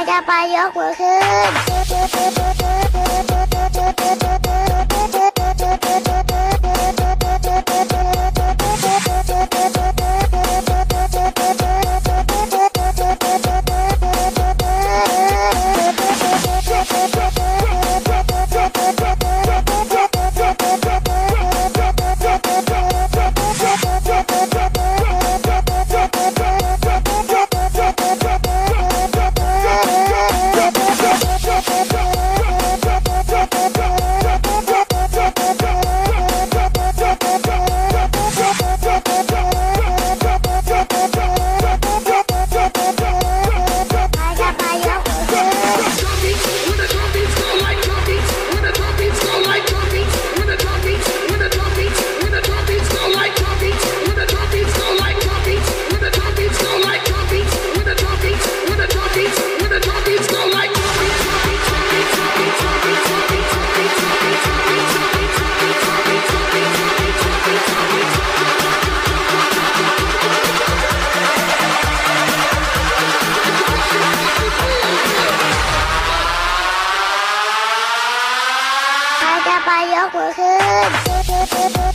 大家把摇滚喝。 ไ把爸摇滚很。